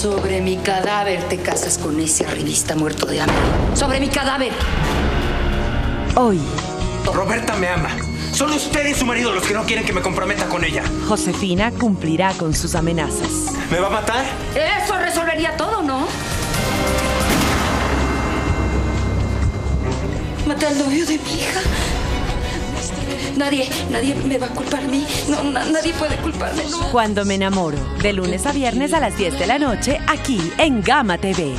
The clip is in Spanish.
Sobre mi cadáver te casas con ese arribista muerto de hambre. Sobre mi cadáver. Hoy, Roberta me ama. Son usted y su marido los que no quieren que me comprometa con ella. Josefina cumplirá con sus amenazas. ¿Me va a matar? Eso resolvería todo, ¿no? Maté al novio de mi hija. Nadie, nadie me va a culpar a mí. No, na- nadie puede culparme. Cuando me enamoro, de lunes a viernes a las 10 de la noche, aquí en Gama TV.